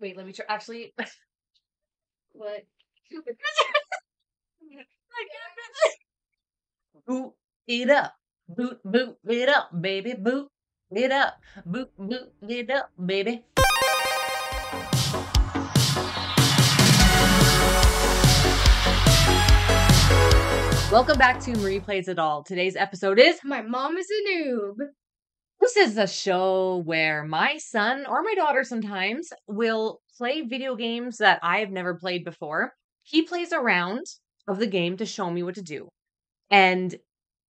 Wait, let me try. Actually, What? boot it up, boot boot it up, baby, boot it up, boot boot it up, baby. Welcome back to Marie Plays It All. Today's episode is My mom is a noob. This is a show where my son or my daughter sometimes will play video games that I have never played before. He plays a round of the game to show me what to do. And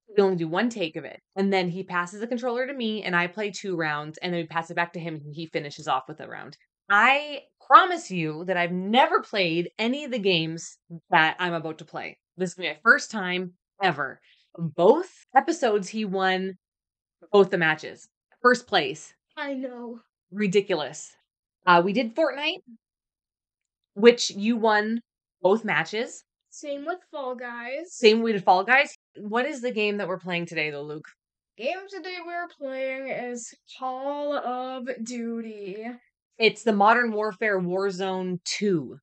we only do one take of it. And then he passes the controller to me and I play two rounds and then we pass it back to him and he finishes off with a round. I promise you that I've never played any of the games that I'm about to play. This is my first time ever. Both episodes he won both the matches. First place. I know. Ridiculous. Uh, we did Fortnite, which you won both matches. Same with Fall Guys. Same we did Fall Guys. What is the game that we're playing today, though, Luke? Game today we're playing is Call of Duty. It's the Modern Warfare Warzone 2.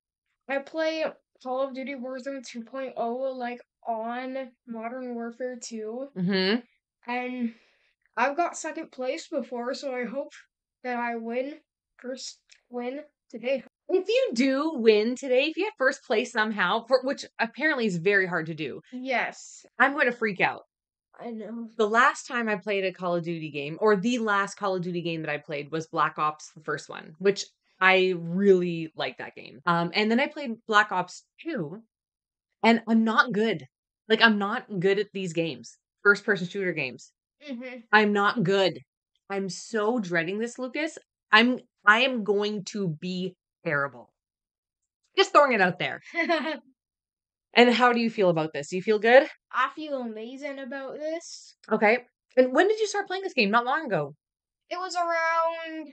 I play Call of Duty Warzone 2.0 like on Modern Warfare 2, Mm-hmm. and I've got second place before, so I hope that I win first win today. If you do win today, if you get first place somehow, for, which apparently is very hard to do, Yes, I'm going to freak out. I know. The last time I played a Call of Duty game, or the last Call of Duty game that I played, was Black Ops, the first one, which I really like that game. Um, and then I played Black Ops 2, and I'm not good. Like, I'm not good at these games, first person shooter games. Hmm I'm not good. I'm so dreading this, Lucas. I'm I am going to be terrible. Just throwing it out there. And how do you feel about this? Do you feel good? I feel amazing about this. Okay. And when did you start playing this game? Not long ago. It was around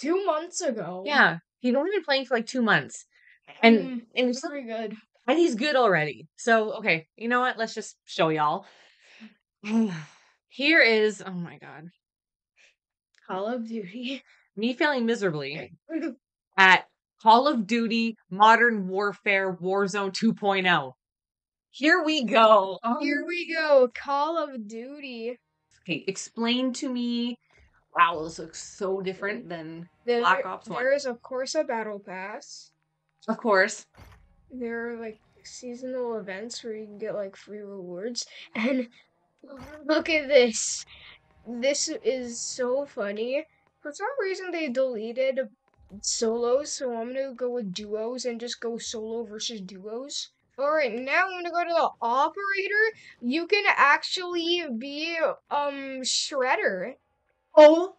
two months ago. Yeah. He'd only been playing for like two months. And Mm, and, so- very good. and he's good already. So okay, you know what? Let's just show y'all. Here is oh my god. Call of Duty. Me failing miserably at Call of Duty Modern Warfare Warzone 2.0. Here we go. Um, Here we go. Call of Duty. Okay, explain to me. Wow, this looks so different than There, Black Ops 1. there is, of course, a battle pass. Of course. There are like seasonal events where you can get like free rewards. And look at this. This is so funny. For some reason, they deleted solos, so I'm gonna go with duos and just go solo versus duos. Alright, now I'm gonna go to the operator. You can actually be um Shredder. Oh.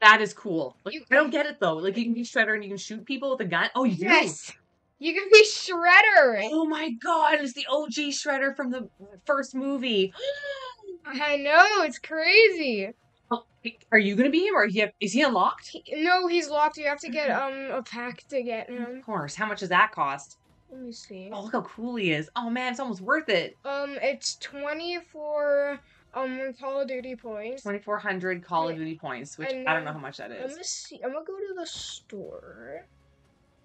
That is cool. Like, You- I don't get it though. Like you can be Shredder and you can shoot people with a gun. Oh, you do? You can be Shredder! Oh my god, it's the OG Shredder from the first movie. I know, it's crazy. Oh, Are you gonna be him or is he, unlocked? He- no, he's locked. You have to get um a pack to get him. Of course. How much does that cost? Let me see. Oh, look how cool he is. Oh man, it's almost worth it. Um, it's twenty for um Call of Duty points. 2,400 Call of Duty points, which I don't know how much that is. I'm see. I'm gonna go to the store.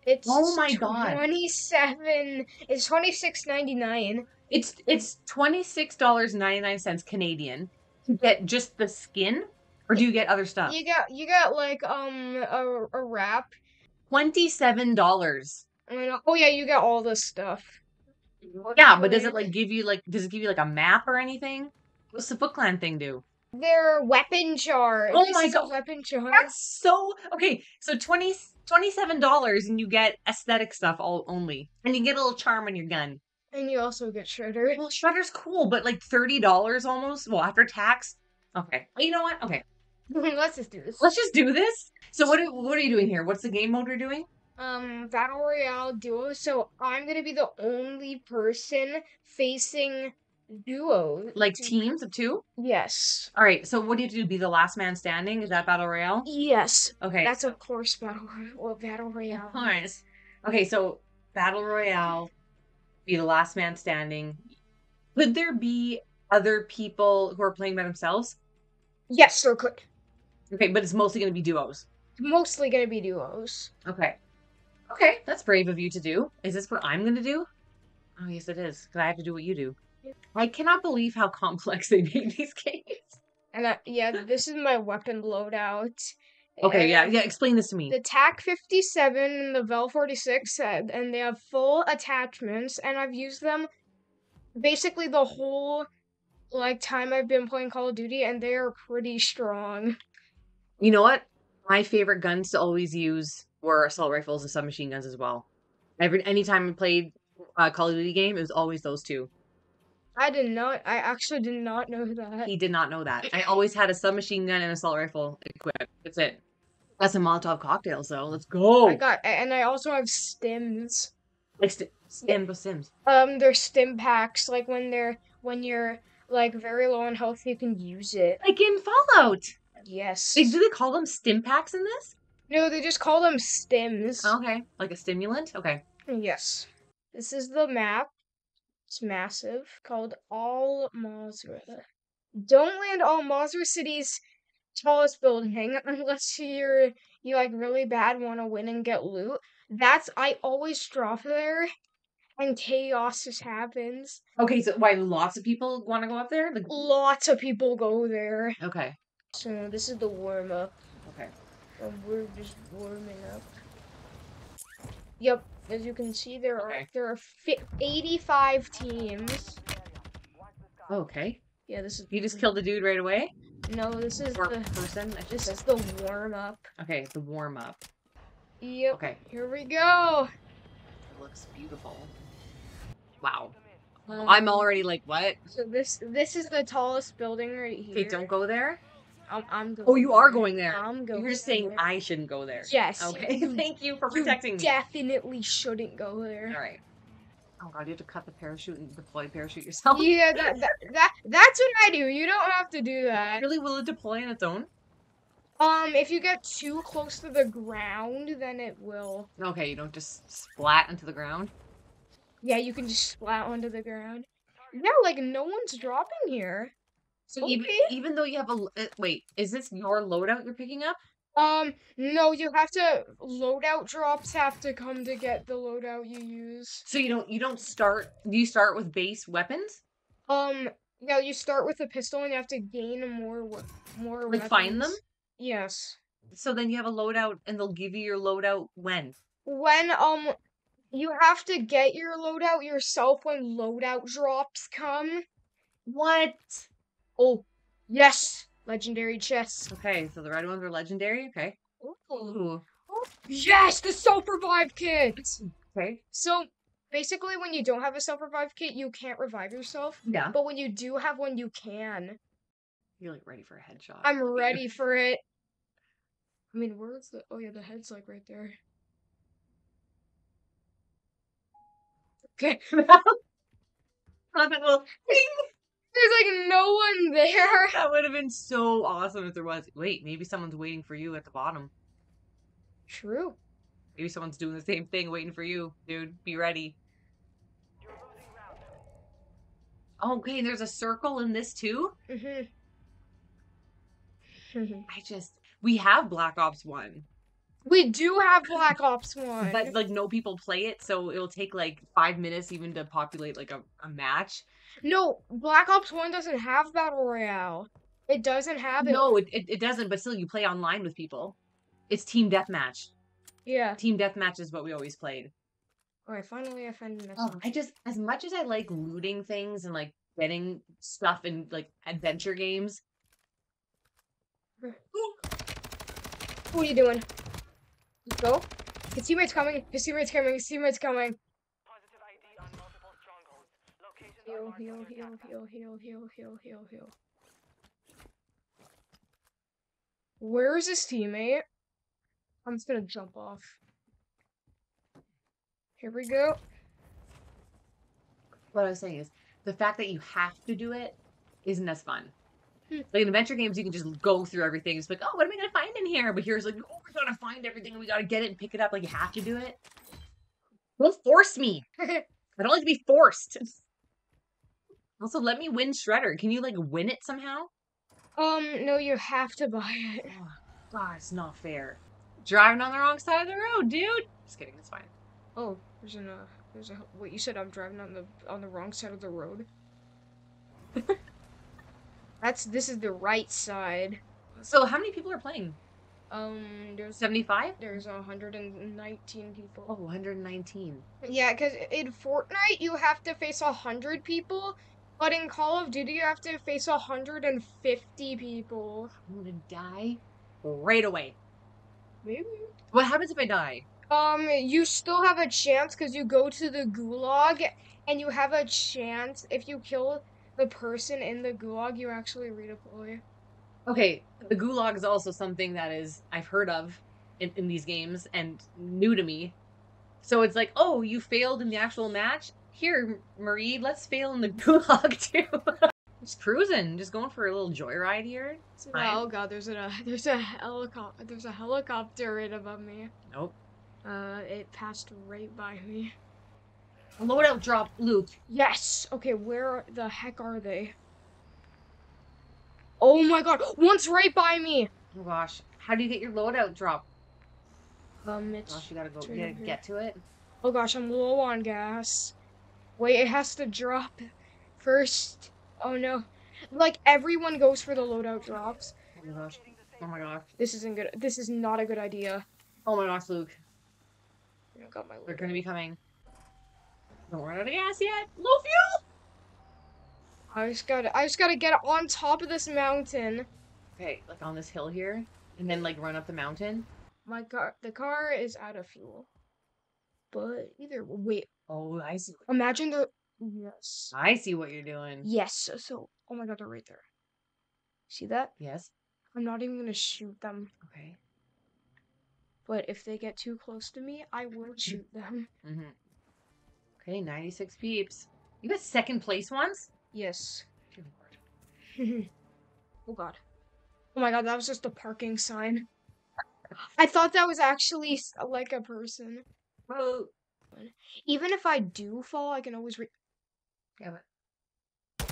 It's Oh my God. twenty seven. It's twenty six ninety nine. It's it's twenty six dollars ninety nine cents Canadian to get just the skin, or do you get other stuff? You got you got like um a a wrap. Twenty seven dollars. Oh yeah, you got all this stuff. Yeah, but does it like give you like does it give you like a map or anything? What's the Foot Clan thing do? Their weapon char. Oh This my God. weapon char. That's so okay. So 20 $27 and you get aesthetic stuff all only, and you get a little charm on your gun. And you also get Shredder. Well, Shredder's cool, but like thirty dollars almost. Well, after tax. Okay. You know what? Okay. Let's just do this. Let's just do this. So what? Are, what are you doing here? What's the game mode we're doing? um battle royale duo so i'm gonna be the only person facing duo Like teams of two. yes All right. So what do you do? Be the last man standing? Is that battle royale? yes Okay. that's of course battle well, battle royale Of course. Okay. So battle royale. Be the last man standing. Could there be other people who are playing by themselves? yes there could Okay, but it's mostly going to be duos. Mostly gonna be duos. Okay. Okay, that's brave of you to do. Is this what I'm gonna do? Oh, yes, it is. Because I have to do what you do. I cannot believe how complex they made these games. And I, yeah, this is my weapon loadout. Okay, yeah, And yeah. Explain this to me. The TAC 57 and the Vel 46, uh, and they have full attachments, and I've used them basically the whole like time I've been playing Call of Duty, and they are pretty strong. You know what? My favorite guns to always use were assault rifles and submachine guns as well. Every anytime I played a Call of Duty game, it was always those two. I did not. I actually did not know that. He did not know that. I always had a submachine gun and assault rifle equipped. That's it. That's a Molotov cocktail, so let's go. I got, and I also have stims. like st- Stim with Sims. Um, they're stim packs. Like when they're when you're like very low on health, you can use it. Like in Fallout. Yes. They, do they call them stim packs in this? No, they just call them stims. Okay. Like a stimulant? Okay. Yes. This is the map. It's massive. Called Al Mazrah. Don't land Al Mazrah City's tallest building unless you're you like really bad want to win and get loot. That's I always drop there, and chaos just happens. Okay, so why lots of people want to go up there? Like, Lots of people go there. okay. So this is the warm up. Okay. And we're just warming up. Yep, as you can see, there are there are fi- 85 teams. Okay. Yeah, this is You just killed the dude right away? no. This is Or the person? I should this say. is the warm up. Okay, the warm up. Yep. Okay. Here we go. It looks beautiful. Wow. Um, I'm already like, what? So this this is the tallest building right here. Okay, don't go there. I'm, I'm going. Oh, you are going there. I'm going. You're just saying there. I shouldn't go there. Yes. Okay. you- Thank you for you protecting me. Definitely shouldn't go there. All right. Oh god, you have to cut the parachute and deploy parachute yourself. Yeah, that, that that that's what I do. You don't have to do that. Really, will it deploy on its own? Um, if you get too close to the ground, then it will. Okay, you don't just splat into the ground. Yeah, you can just splat onto the ground. Yeah, like no one's dropping here. So even Okay. even though you have a uh, wait, is this your loadout you're picking up? Um, no, you have to loadout drops have to come to get the loadout you use. So you don't you don't start. Do you start with base weapons? Um, yeah, you start with a pistol and you have to gain more more. Like, find them? Yes. So then you have a loadout, and they'll give you your loadout when. When um, you have to get your loadout yourself when loadout drops come. What? Oh, yes, legendary chest. Okay, so the red ones are legendary. Okay. Ooh. Yes, the self revive kit. Okay. So basically, when you don't have a self revive kit, you can't revive yourself. Yeah. But when you do have one, you can. You're like ready for a headshot. I'm ready for it. I mean, where's the? Oh yeah, the head's like right there. Okay, Love it, well, there's like no one there. that would have been so awesome if there was. Wait, maybe someone's waiting for you at the bottom. True. Maybe someone's doing the same thing, waiting for you, dude. Be ready. Okay, there's a circle in this too. hmm I just we have Black Ops One, we do have Black Ops One. but like no people play it, so it'll take like five minutes even to populate like a, a match. no, Black Ops One doesn't have battle royale. It doesn't have it. No, it, it it doesn't. But still, you play online with people. It's team deathmatch. Yeah. Team deathmatch is what we always played. Alright, finally I found an Oh, I just as much as I like looting things and like getting stuff in like adventure games. What are you doing? Let's go. His teammate's coming. His teammate's coming. His teammate's coming. Heal, heal, heal, heal, heal, heal, heal, heal, heal. Where is his teammate? I'm just gonna jump off. Here we go. What I was saying is the fact that you have to do it isn't as fun. Like in adventure games, you can just go through everything. It's like, oh, what am I gonna find in here? But here's like, oh, we gotta find everything. and We gotta get it and pick it up. Like you have to do it. Don't force me. I don't like to be forced. Also, let me win Shredder. Can you like win it somehow? um, no, you have to buy it. Oh, God, it's not fair. Driving on the wrong side of the road, dude. Just kidding, it's fine. Oh, there's an uh, there's a what you said I'm driving on the on the wrong side of the road. That's this is the right side. So how many people are playing? Um, there's 75? there's 119 people. Oh, 119. Yeah, because in Fortnite you have to face a hundred people, but in Call of Duty you have to face a hundred and fifty people. I'm gonna die right away. Maybe. What happens if I die? Um, you still have a chance because you go to the gulag, and you have a chance if you kill the person in the gulag, you actually redeploy. Okay, the gulag is also something that is I've heard of in, in these games and new to me. So it's like, oh, you failed in the actual match. Here, Marie, let's fail in the gulag too. just cruising, just going for a little joyride here. Oh god, there's a there's a helicopter there's a helicopter right above me. Nope. Uh, it passed right by me. Loadout drop, Luke. Yes. Okay, where the heck are they? Oh my god, one's right by me. Oh gosh, how do you get your loadout drop? Um, it's Gosh, you gotta go get, get to it. Oh gosh, I'm low on gas. Wait, it has to drop first. Oh no. Like everyone goes for the loadout drops. Oh my gosh. Oh my gosh. This isn't good. This is not a good idea. Oh my gosh, Luke. I got my They're gonna be coming. Don't run out of gas yet. Low fuel. I just gotta I just gotta get on top of this mountain. Okay, like on this hill here, and then like run up the mountain. My car the car is out of fuel. But either wait, Oh, I see. imagine the Yes. I see what you're doing. Yes, so oh my god, they're right there. See that? Yes. I'm not even gonna shoot them. Okay. But if they get too close to me, I will shoot them. Mm-hmm. Okay, 96 peeps. You got second place once? Yes. Oh god. Oh my god, that was just a parking sign. I thought that was actually like a person. Well, Even if I do fall, I can always re- yeah, but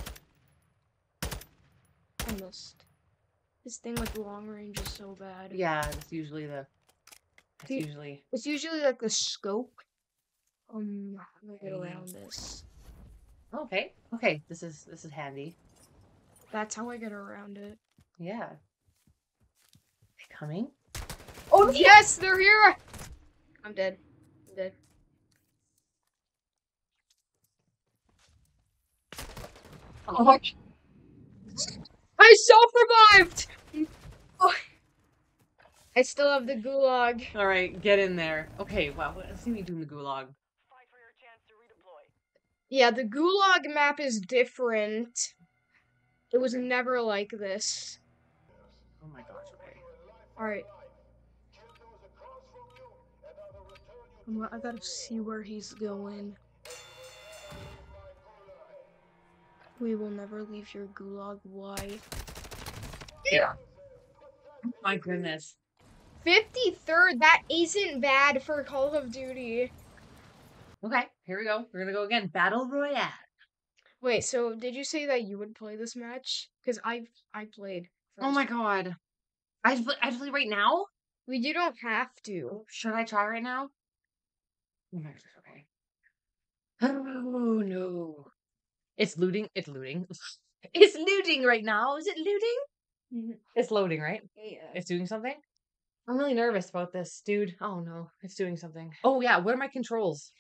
I missed. This thing with long range is so bad. yeah, that's usually the. It's usually. It's usually like the scope. Um, I'm gonna get around this. Okay. Okay. This is this is handy. That's how I get around it. Yeah. They coming? Oh yes, they're here. I'm dead. I'm dead. Oh, I self-revived! Oh. I still have the gulag. All right, get in there. Okay. Wow. See me doing the gulag. Yeah, the gulag map is different. It was never like this. Oh my gosh. Okay. Alright. I gotta see where he's going. We will never leave your gulag. Why? Yeah. My goodness. 53rd, that isn't bad for Call of Duty. Okay. Here we go. We're gonna go again. Battle Royale. Wait, so did you say that you would play this match? Because I I played. Oh my god. I play, I play right now. Well, you don't have to. Oh, should I try right now? Oh my gosh, okay. Oh no. It's looting. It's looting. It's looting right now. Is it looting? Mm-hmm. It's loading, right? Yeah. It's doing something? I'm really nervous about this, dude. Oh no, it's doing something. Oh yeah, what are my controls?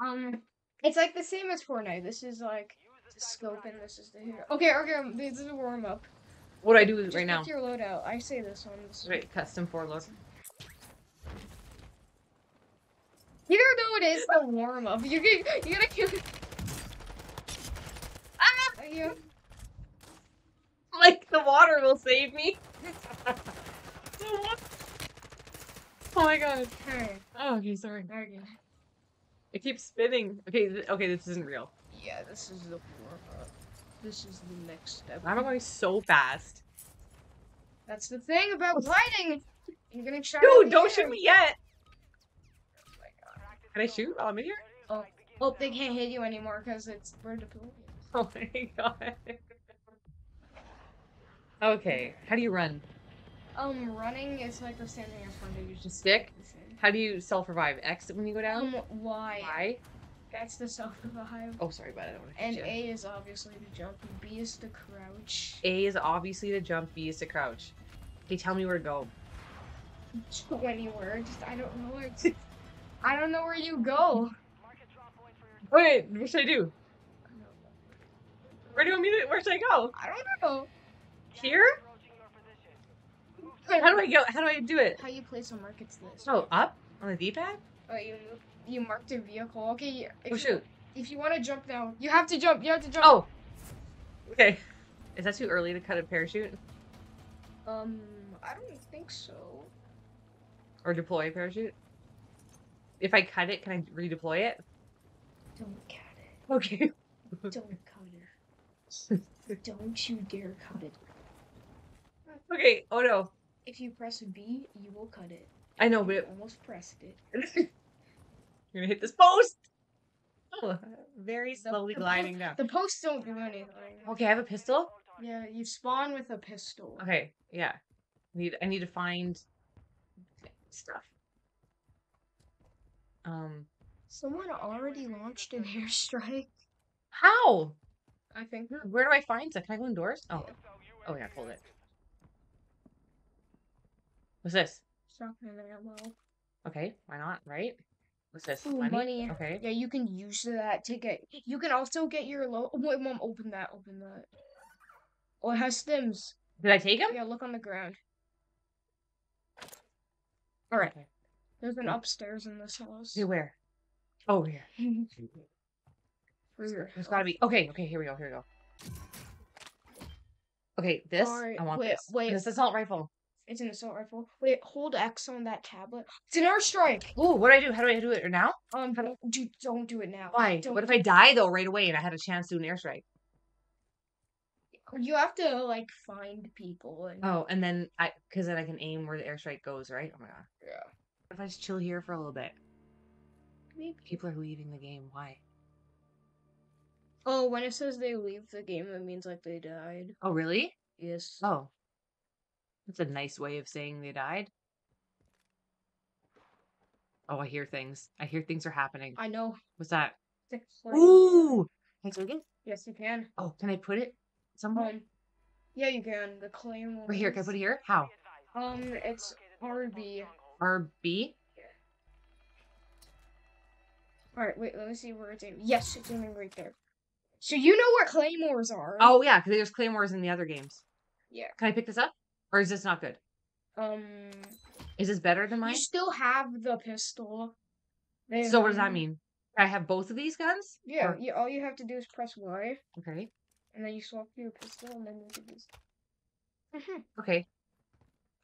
Um, it's like the same as Fortnite. This is like the scope, and this is the hero. Okay, okay, this is a warm up. What do I do Just right now? your loadout. I say this one. This Right, custom four load. Even though it is the warm up, you get you gotta kill. Ah! You, Like the water will save me. oh my god. Hey, Oh, okay, sorry. okay. It keeps spinning. Okay, th- okay, this isn't real. Yeah, this is the warm up. This is the next step. I'm going so fast. That's the thing about gliding. You're gonna try. Dude, don't shoot me yet. Can I shoot while I'm in here? Oh, oh, they can't hit you anymore because it's we're deploying. Oh my god. Okay, how do you run? Um, running is like the same thing as to use Just stick? How do you self revive? X when you go down? Um, Y. Y? That's the self revive. Oh, sorry, but I don't want to And you. A is obviously the jump, B is the crouch. A is obviously to jump, B is to crouch. Okay, tell me where to go. Go Anywhere, just I don't know where. To, I don't know where you go. Wait, what should I do? Where do you want me to? Where should I go? I don't know. Here? How do I go? How do I do it? How you place a markets list? Oh, up on the D-pad? Oh, you you marked a vehicle. Okay, if Oh you, shoot! if you want to jump now, you have to jump. You have to jump. Oh. Okay. Is that too early to cut a parachute Um, I don't think so. or deploy a parachute? If I cut it, can I redeploy it? Don't cut it. Okay. Don't cut it. Don't you dare cut it. Okay. Oh no. If you press B, you will cut it. I know, You but it, almost pressed it. you're gonna hit this post. Oh, very slowly the gliding down. The posts don't do anything. Okay, I have a pistol. Yeah, you spawn with a pistol. Okay, yeah. Need I need to find stuff. Um, Someone already launched an airstrike. how? I think. Where do I find stuff? Can I go indoors? Oh, oh yeah, hold it. What's this? Okay, why not? Right? What's this? Ooh, money. Okay. Yeah, you can use that to get. You can also get your low. Oh, wait, mom, open that. Open that. Oh, it has stims. Did I take them? Yeah, look on the ground. All right. Okay. There's an upstairs in this house. Hey, where? Oh, here. There's gotta be. Okay, okay. Here we go. Here we go. Okay, this. Alright, I want wait, this. wait. This assault rifle. It's an assault rifle. Wait, hold X on that tablet. It's an airstrike. Ooh, what do I do? How do I do it now? Um, don't do, don't do it now. Why? Don't What if I die though right away and I had a chance to do an airstrike? You have to like find people and Oh, and then I, because then I can aim where the airstrike goes, right? Oh my god. yeah. What if I just chill here for a little bit? Maybe. People are leaving the game. Why? Oh, when it says they leave the game, it means like they died. Oh, really? Yes. Oh, that's a nice way of saying they died. Oh, I hear things. I hear things are happening. I know. What's that? Ooh! Can I take it? Yes, you can. Oh, can I put it somewhere? Um, yeah, you can. The claim. right here. Can I put it here? How? Um, it's RB. RB? All right, wait. Let me see where it's aiming. Yes, it's aiming right there. So you know where claymores are. Oh yeah, because there's claymores in the other games. Yeah. Can I pick this up, or is this not good? Um, Is this better than mine? you still have the pistol. They So what does that have- mean? I have both of these guns? Yeah, Or- yeah. All you have to do is press Y, Okay. and then you swap your pistol, and then you do this. Mhm. Okay.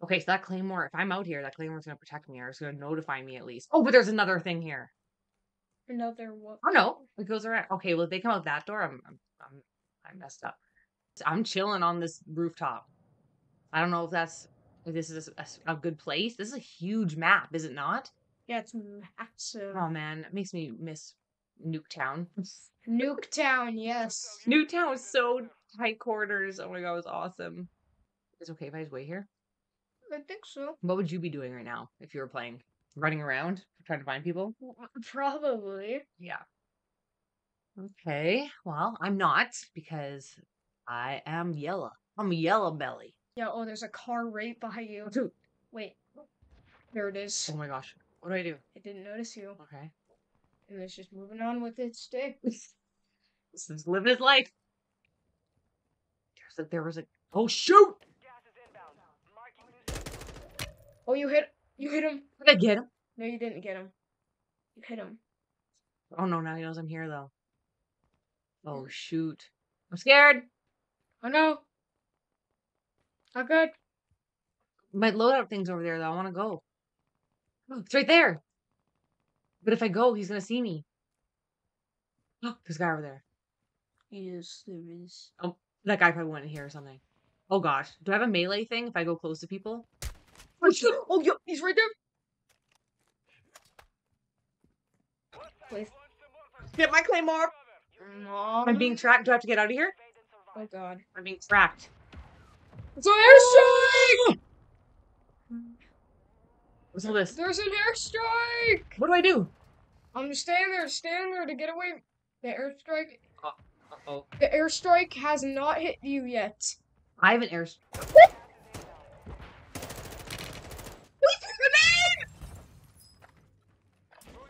Okay, so that claymore, if I'm out here, that claymore's gonna protect me or it's gonna notify me at least. Oh, but there's another thing here. Another what? Oh no, it goes around. Okay, well if they come out that door, I'm I'm I'm, I'm messed up. I'm chilling on this rooftop. I don't know if that's if this is a, a good place. This is a huge map, is it not? Yeah, it's massive. Oh man, it makes me miss Nuketown. Nuketown, yes. Nuketown was so tight quarters. Oh my god, it was awesome. It's okay if I just wait here. I think so. What would you be doing right now if you were playing? Running around trying to find people? Probably. Yeah. Okay. Well, I'm not because I am yellow. I'm yellow belly. Yeah. Oh, there's a car right by you. Oh, dude. Wait. There it is. Oh my gosh. What do I do? It didn't notice you, Okay. and it's just moving on with its day. This is living his life. There's a, there was a. Oh shoot! Oh, you hit. You hit him. Did I get him? No, you didn't get him. You hit him. Oh no! Now he knows I'm here though. Oh shoot! I'm scared. Oh no. Not good. My loadout thing's over there though. I want to go. Oh, it's right there. But if I go, he's gonna see me. Oh, there's a guy over there. Yes, there is. Oh, That guy probably went in here or something. Oh gosh. Do I have a melee thing if I go close to people? Oh shit! Oh, yeah, he's right there. Wait. Get my claymore! Mom. I'm being tracked. Do I have to get out of here? Oh god. I'm being tracked. It's an airstrike! What's all this? There's an airstrike! What do I do? I'm just staying there, staying there to get away. The airstrike, Oh, the airstrike has not hit you yet. I have an airstrike. air.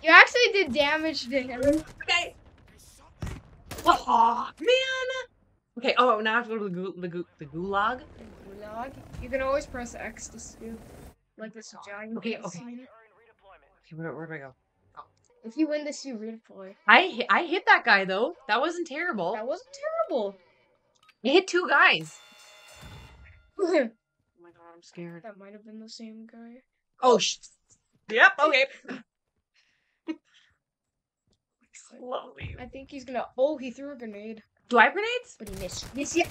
You actually did damage to him. Okay. Oh man. Okay. Oh, now I have to go to the gu- the, gu- the gulag. Gulag. You can always press X to scoop. Like this giant Okay, ant okay. sign. Okay, where, where do I go? Oh, if you win this, you redeploy. I hit, I hit that guy though. That wasn't terrible. That wasn't terrible. I hit two guys. Oh my god, I'm scared. That might have been the same guy. Oh sh. Yep. Okay. Slowly. I think he's gonna. Oh, he threw a grenade, Do I have grenades? but he missed. Yes, yeah.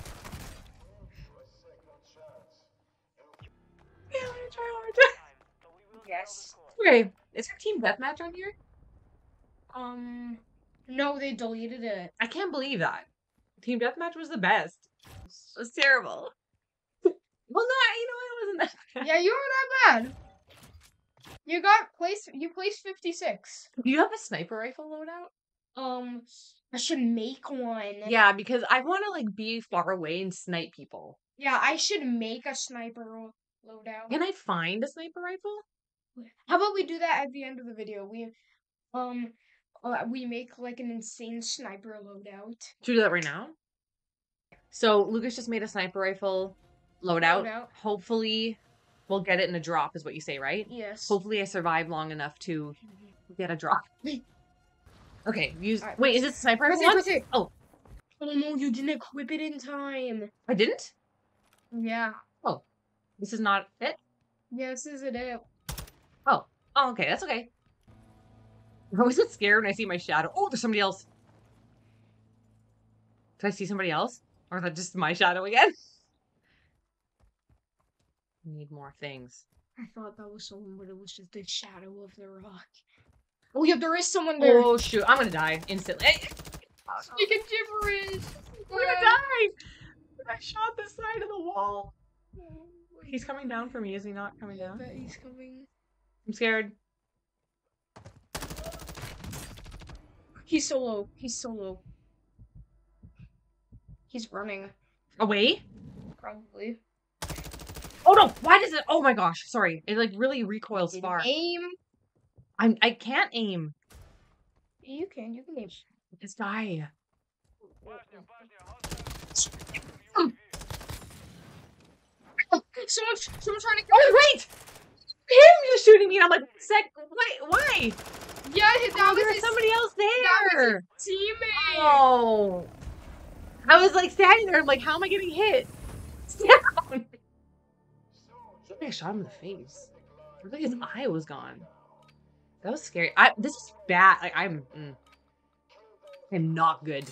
Yeah, I'm try hard. Yes. okay. Is there team deathmatch on here? Um. No, they deleted it. I can't believe that. Team deathmatch was the best. It was terrible. well, not you know it wasn't that. Bad. Yeah, you were that bad. You got place. You placed fifty six. Do you have a sniper rifle loadout? Um, I should make one. Yeah, because I want to like be far away and snipe people. Yeah, I should make a sniper loadout. Can I find a sniper rifle? How about we do that at the end of the video? We, um, uh, we make like an insane sniper loadout. Should we do that right now? So Lucas just made a sniper rifle loadout. Loadout. Hopefully, we'll get it in a drop, is what you say, right? Yes. Hopefully, I survive long enough to get a drop. Okay, use. Alright, Wait, is this sniper Press rifle? it, press it. Oh. Oh no, you didn't equip it in time. I didn't. Yeah. Oh. This is not it. Yes, is it it? Oh, Oh, okay, that's okay. I was it scared when I see my shadow. Oh, there's somebody else. Did I see somebody else? Or is that just my shadow again? Need more things. I thought that was someone, but it was just the shadow of the rock. Oh yeah, there is someone there. Oh shoot, I'm gonna die instantly. You can gibberish. I'm gonna die! I shot the side of the wall. He's coming down for me, is he not coming I down? bet he's coming. I'm scared. He's so low. He's so low. He's running, Away? probably. Oh no! Why does it? Oh my gosh! Sorry, it like really recoils far. Aim. I'm. I can't aim. You can. You can aim. Just die. Someone's someone's trying to. Oh wait! Him just shooting me. And I'm like, sec. Why? Why? Yeah, that Oh, was there his somebody else that was there. teammate. Oh. I was like standing there. I'm like, how am I getting hit? Down. I think I shot him in the face. I think his eye was gone. That was scary. I this is bad. Like I'm. Mm, I'm not good.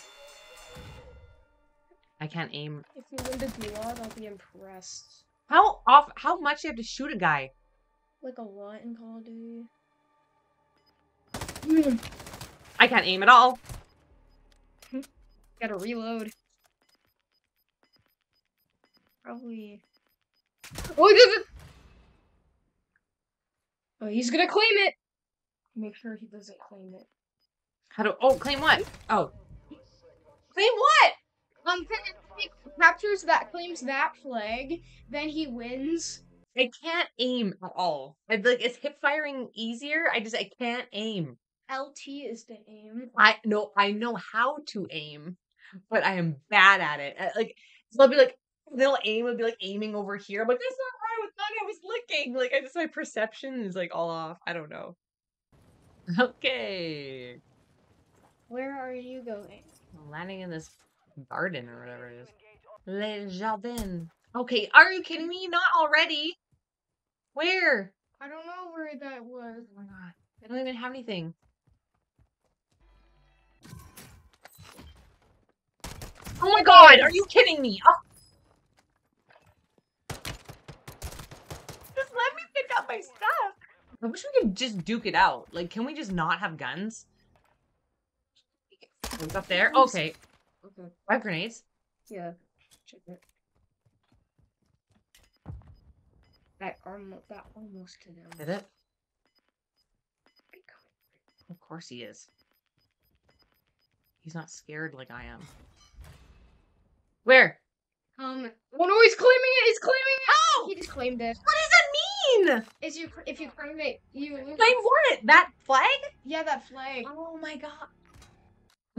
I can't aim. If you win the gulag, I'll be impressed. How off? How much do you have to shoot a guy? Like a lot in Call of Duty. I can't aim at all. Gotta reload. Probably. Oh, he doesn't. Oh, he's gonna claim it. Make sure he doesn't claim it. How do? Oh, claim what? Oh, claim what? Um, if he captures that, claims that flag, then he wins. I can't aim at all. I like is hip firing easier? I just I can't aim. LT is the aim. I know I know how to aim, but I am bad at it. I- Like so I'll be like they'll aim would be like aiming over here. I'm like that's not where I was thought I was looking. Like I just my perception is like all off. I don't know. Okay, Where are you going? I'm landing in this garden or whatever it is. Le jardin. Okay, are you kidding me? Not already. Where? I don't know where that was. Oh my god. I don't even have anything. Oh my god, are you kidding me? Oh. Just let me pick up my stuff. I wish we could just duke it out. Like, can we just not have guns? What's up there? Okay. Okay. Five grenades. Yeah. Check it. That almost that almost to them. Did it? Of course he is. He's not scared like I am. Where? Um. Oh no, he's claiming it. He's claiming it. How? He just claimed it. What does mean? Is you if you claim it, you. Claim for it. That flag? Yeah, that flag. Oh my god.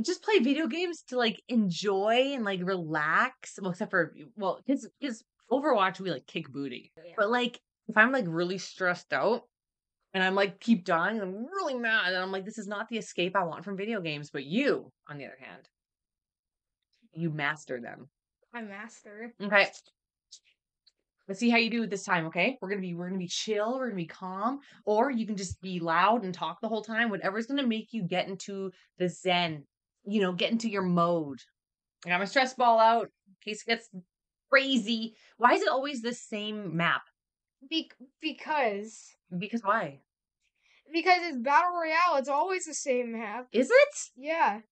Just play video games to like enjoy and like relax. Well, except for well, because because Overwatch we like kick booty. But like if I'm like really stressed out and I'm like keep dying, I'm really mad, and I'm like, this is not the escape I want from video games. But you, on the other hand, you master them. I master. Okay. Let's see how you do it this time, okay? We're gonna be we're gonna be chill, we're gonna be calm, or you can just be loud and talk the whole time. Whatever's gonna make you get into the zen, you know, get into your mode. I got my stress ball out in case it gets crazy. Why is it always the same map? Be- because Because why? because it's battle royale. It's always the same map. Is it? Yeah.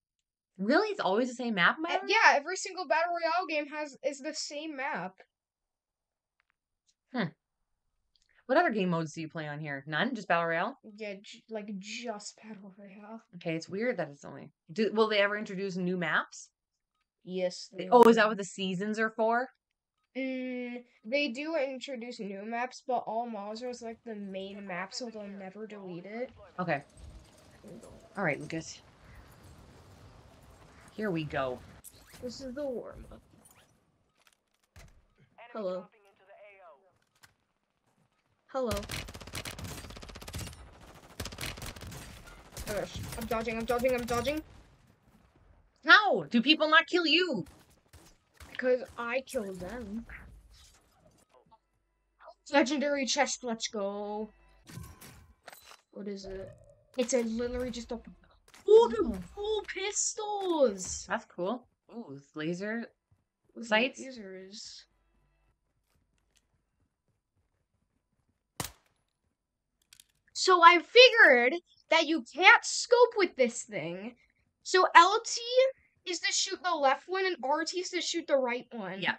Really? It's always the same map, Uh, yeah. Every single battle royale game has is the same map. What other game modes do you play on here? None? Just Battle Royale? Yeah, j- like just battle royale. Okay, it's weird that it's only. Do, will they ever introduce new maps? Yes. They- Oh, is that what the seasons are for? Mm, they do introduce new maps, but Al Mazrah is like the main map, so they'll never delete it. Okay. All right, Lucas. Here we go. This is the warm up. Hello. Hello. Oh gosh, I'm dodging, I'm dodging, I'm dodging. How do people not kill you? Because I killed them. Legendary chest, let's go. What is it? It's a literally just a full, oh. full pistols. That's cool. Ooh, laser. With Sights? lasers. So I figured that you can't scope with this thing. So LT is to shoot the left one and RT is to shoot the right one. Yeah.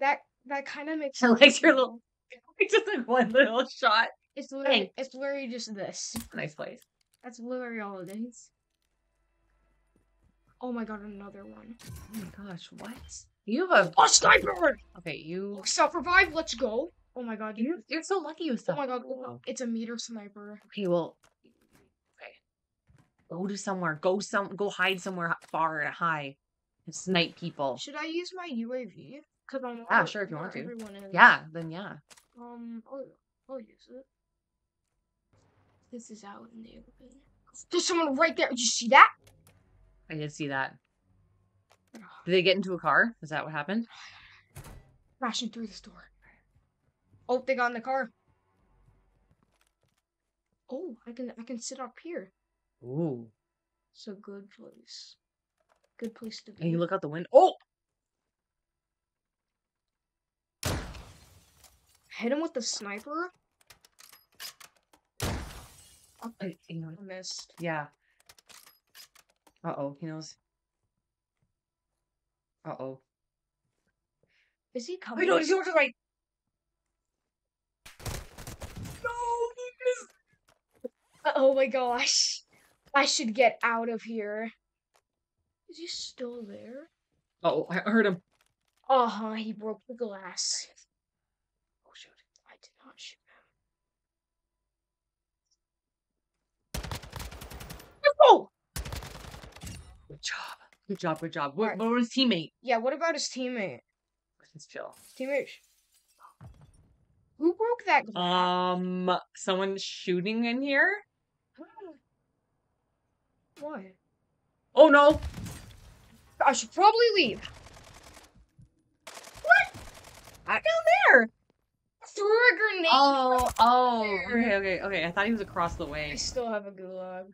That that kind of makes I like your little- Just like one little shot. It's literally it's literally just this. Nice place. That's literally all it is. Oh my god, another one. Oh my gosh, what? You have a A sniper! okay. You Self revive, let's go. Oh my god, you you're so lucky with Oh my god, it's a meter sniper. Okay, well, okay. Go to somewhere. Go some. Go hide somewhere far and high, and snipe people. Should I use my UAV? Cause I'm Yeah, Ah, sure, if you want to. Yeah, then yeah. Um, I'll, I'll use it. This is out in the open. There's someone right there. Did you see that? I did see that. Did they get into a car? Is that what happened? Crashing through this door. Oh, they got in the car. Oh, I can I can sit up here. Ooh. It's a good place. Good place to be. And you look out the window. Oh, Hit him with the sniper. Oh, I- you know, I missed. yeah. Uh oh, he knows. Uh oh. Is he coming? no, he's over to the right. No, Oh my gosh. I should get out of here. Is he still there? Oh, I heard him. Uh huh, he broke the glass. Oh shoot. I did not shoot him. Oh. Good job. Good job. Good job. What, Alright. what was his teammate? Yeah, what about his teammate? Let's chill. Teammate. Who broke that glass? Um, someone shooting in here? What? Oh no! I should probably leave. I down there. Threw a grenade. Oh, oh. there. Okay, okay, okay. I thought he was across the way. I still have a gulag.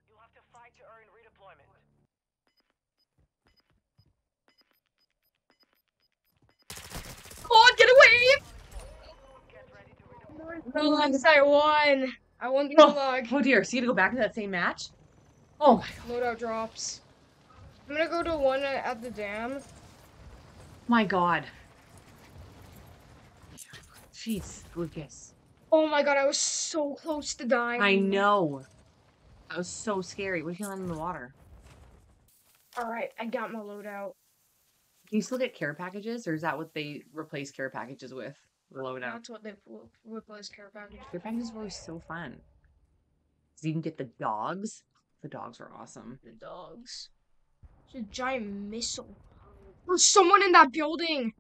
Come on, get away! Gulags, I won. I won the No. gulag. Oh dear. So you gotta go back to that same match? Oh my god. Loadout drops. I'm gonna go to one at the dam. My god. Jeez, Lucas. Oh my god, I was so close to dying. I know. That was so scary. What if you land in the water? Alright, I got my loadout. Can you still get care packages, or is that what they replace care packages with? Loadout. That's what they replace care package. Care packages were always so fun. 'Cause you can get the dogs. The dogs were awesome. The dogs. It's a giant missile. There's someone in that building!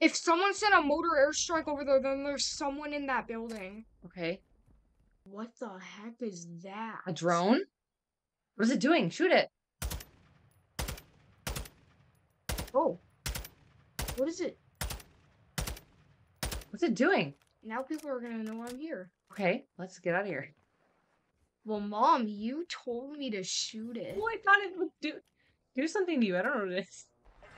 If someone sent a motor airstrike over there, then there's someone in that building. Okay. What the heck is that? A drone? What is it doing? Shoot it. Oh. What is it? What's it doing? Now people are gonna know I'm here. Okay, let's get out of here. Well, Mom, you told me to shoot it. Well, I thought it would do do something to you. I don't know what it is.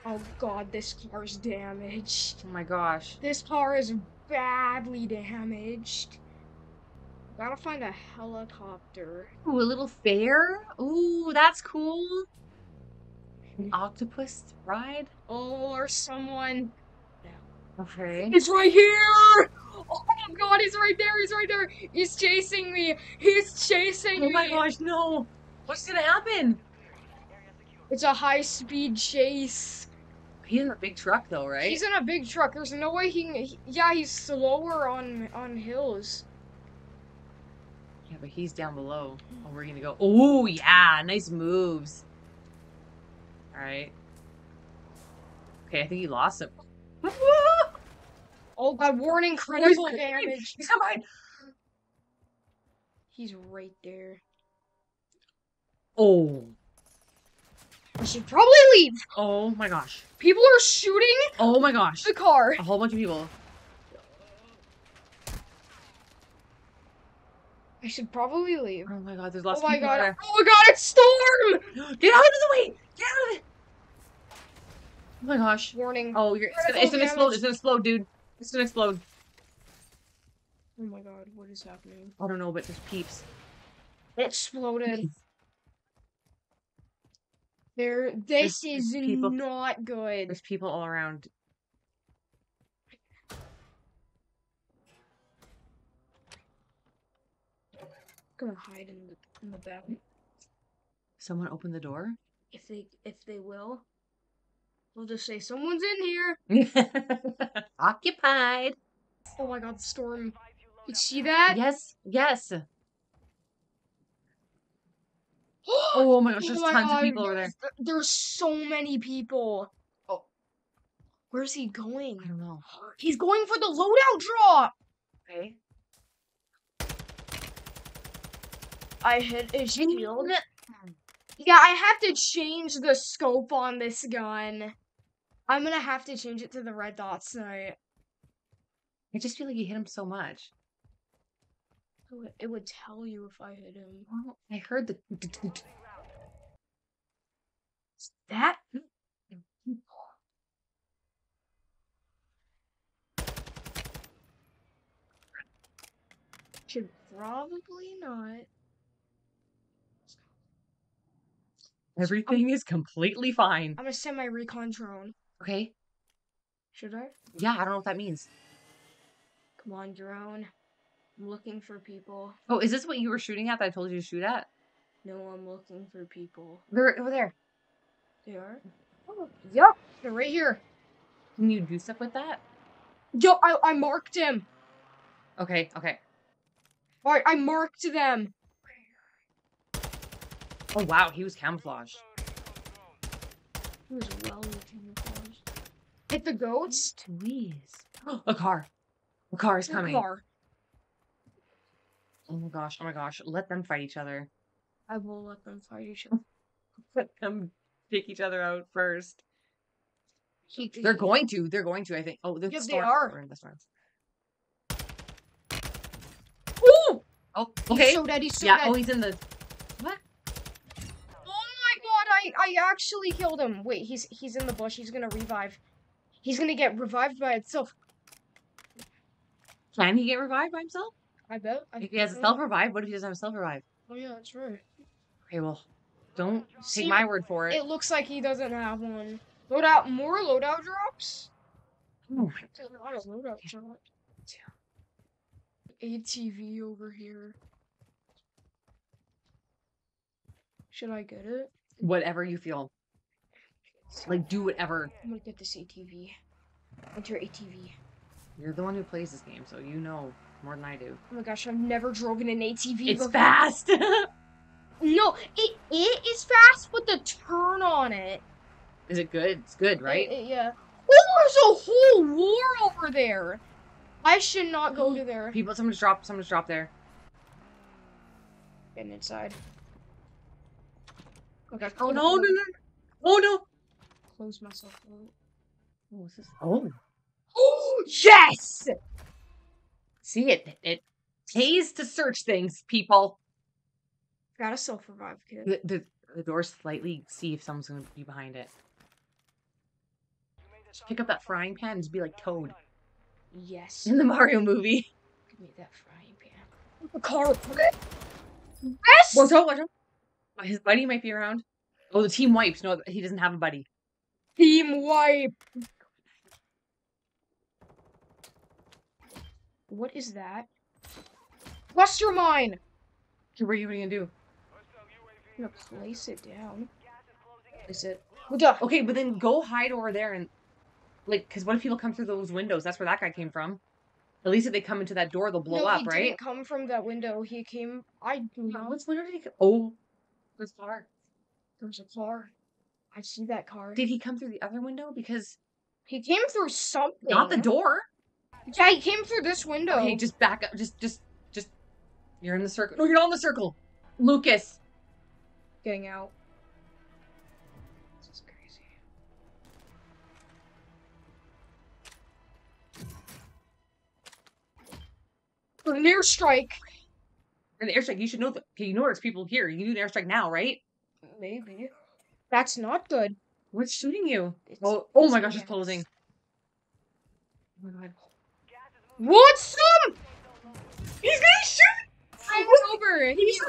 Oh god, this car's damaged. Oh my gosh. This car is badly damaged. Gotta find a helicopter. Ooh, a little fair. Ooh, that's cool. An octopus ride. Oh, or someone. Okay. It's right here! Oh my god, he's right there, he's right there! He's chasing me! He's chasing oh me. Oh me! my gosh, no! What's gonna happen? It's a high speed chase. He's in a big truck though, right? He's in a big truck. There's no way he can. he- yeah, he's slower on on hills. Yeah, but he's down below. Oh, we're gonna go. Oh yeah, nice moves. All right. Okay, I think he lost him. Oh god, warning, critical behind. damage. He's coming. He's right there. Oh. I should probably leave. Oh my gosh. People are shooting Oh my gosh. the car. A whole bunch of people. I should probably leave. Oh my god, there's lots Oh of my people god. there. Oh my god, it's storm! Get out of the way! Get out of it! Oh my gosh. Warning. Oh, you're, it's gonna, it's gonna explode. It's gonna explode, dude. It's gonna explode. Oh my god, what is happening? I don't know, but there's peeps. It exploded. There, this There's- is there's people- not good. There's people all around. I'm gonna hide in the in the back. Someone open the door. If they if they will, we'll just say someone's in here. Occupied. Oh my god, the storm. You see that? Yes, yes. Oh my gosh, there's Oh tons of people over there. there's- There's so many people. Oh, where's he going? I don't know. He's going for the loadout drop. Okay. I hit his shield. Yeah, I have to change the scope on this gun. I'm gonna have to change it to the red dots sight. I just feel like you hit him so much. It would- It would tell you if I hit him. Well, I heard the. That? Should probably not. Everything is completely fine. I'm gonna send my recon drone. Okay. Should I? Yeah, I don't know what that means. Come on, drone. I'm looking for people. Oh, is this what you were shooting at that I told you to shoot at? No, I'm looking for people. They're over there. They are? Oh, yep. They're right here. Can you do stuff with that? Yo, I, I marked him. Okay, okay. Alright, I marked them. Oh wow, he was camouflaged. He was well the goats. Please. A car. A car is coming. car. Oh my gosh, oh my gosh. Let them fight each other. I will let them fight each other. Let them take each other out first. He, They're going to. They're going to, I think. Oh, the Yeah, they are. We're in the storm. Ooh! Oh, He's okay. so dead. He's so yeah, dead. oh, he's in the. What? Oh my god, I, I actually killed him. Wait, he's he's in the bush. He's gonna revive. He's gonna get revived by itself. Can he get revived by himself? I bet. I If he has a self revive, what if he doesn't have a self revive? Oh yeah, that's right. Okay, well, don't See, take my word for it. It looks like he doesn't have one. Loadout, more loadout drops? Oh my There's a lot of loadout drops. ATV over here. Should I get it? Whatever you feel. Like do whatever. I'm gonna get this ATV. Enter ATV. You're the one who plays this game, so you know more than I do. Oh my gosh, I've never driven an ATV It's before. fast. No, it it is fast, but the turn on it. Is it good? It's good, right? It- it- yeah. Oh, there's a whole war over there. I should not go to there. People, someone just dropped. Someone just dropped there. Getting inside. Oh gosh. Oh no, no, no! Oh no! Close myself out. Oh, what's this? Oh, Oh yes! see it. It pays to search things, people. Got a self revive kit. The, the the door slightly. See if someone's gonna be behind it. Pick up that frying pan and just be like Toad Yes. in the Mario movie. Give me that frying pan. A car. Okay. Yes. Watch out! Watch out! His buddy might be around. Oh, the team wipes. No, he doesn't have a buddy. Team wipe. What is that? Cluster mine. What are you gonna do? I'm gonna place it down. Place it. Okay, but then go hide over there and like, because what if people come through those windows? That's where that guy came from. At least if they come into that door, they'll blow no, up, he right? didn't come from that window. He came. I know. Which window did he? Come? Oh, car. There's a car. I see that car. Did he come through the other window? Because He came through something. not the door. Yeah, he came through this window. Okay, just back up. Just, just, just. You're in the circle. No, you're not in the circle. Lucas. getting out. This is crazy. An airstrike. An airstrike. You should know that. Okay, you know there's people here. You can do an airstrike now, right? Maybe. That's not good. What's shooting you? It's- Oh, oh my gosh, it's closing. Oh my god. What's up? He's gonna shoot! I'm over. He's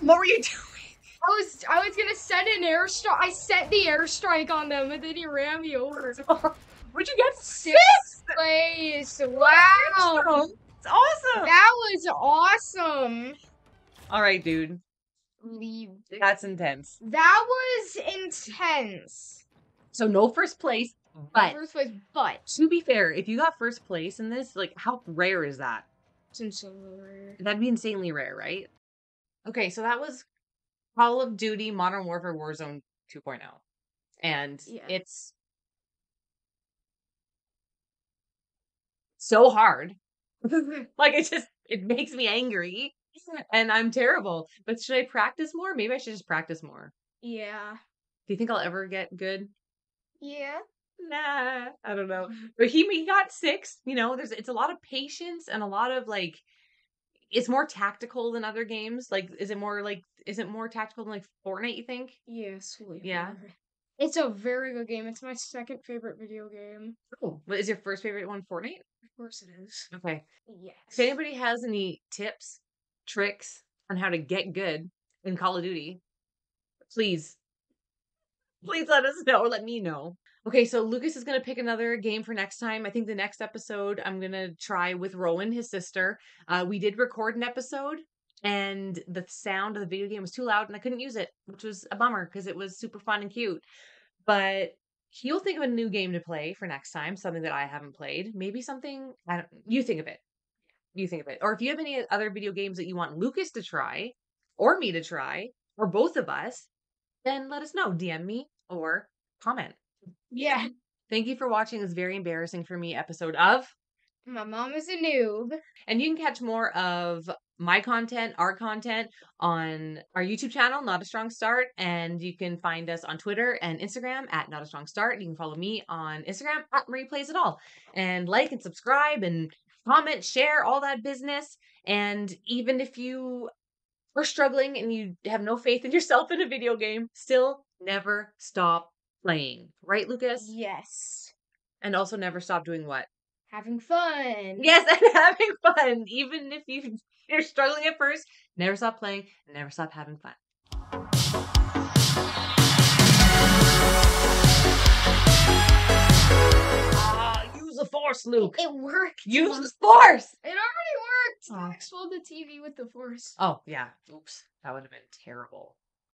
What were you doing? I was I was gonna set an airstrike. I set the airstrike on them, and then he ran me over. Where'd you get Sixth place. Wow. It's awesome. That was awesome. All right, dude. Leave. That's intense. That was intense. So no first place, but First place, but to be fair, if you got first place in this, like how rare is that? it's insanely rare. That'd be insanely rare, right? Okay, so that was Call of Duty Modern Warfare Warzone 2.0. And Yeah. it's so hard. like it just it makes me angry and I'm terrible. But should I practice more? Maybe I should just practice more. yeah. Do you think I'll ever get good? Yeah. Nah, I don't know. But he he got six. You know, there's it's a lot of patience and a lot of like. It's more tactical than other games. Like, is it more like is it more tactical than like Fortnite? You think? Yes. Yeah. better. It's a very good game. It's my second favorite video game. Oh, what is your first favorite one? Fortnite. Of course it is. Okay. Yes. If anybody has any tips, tricks on how to get good in Call of Duty, please, please let us know or let me know. Okay, so Lucas is gonna pick another game for next time. I think the next episode I'm gonna try with Rowan, his sister. Uh, we did record an episode, and the sound of the video game was too loud, and I couldn't use it, which was a bummer because it was super fun and cute. But he'll think of a new game to play for next time, something that I haven't played. Maybe something I don't. You think of it. You think of it. Or if you have any other video games that you want Lucas to try, or me to try, or both of us, then let us know. DM me or comment. Yeah. Thank you for watching this very embarrassing for me episode of. My mom is a noob. And you can catch more of my content, our content on our YouTube channel, Not a Strong Start. And you can find us on Twitter and Instagram at Not a Strong Start. You can follow me on Instagram at Marie Plays It All. And like and subscribe and comment, share, all that business. And even if you are struggling and you have no faith in yourself in a video game, still never stop playing. Right, Lucas? Yes. And also never stop doing what? Having fun. Yes, and having fun. Even if you you're struggling at first, never stop playing, and never stop having fun. The force, Luke. It worked. Use the force. It already worked. Oh. I explode the TV with the force. Oh yeah. Oops, that would have been terrible.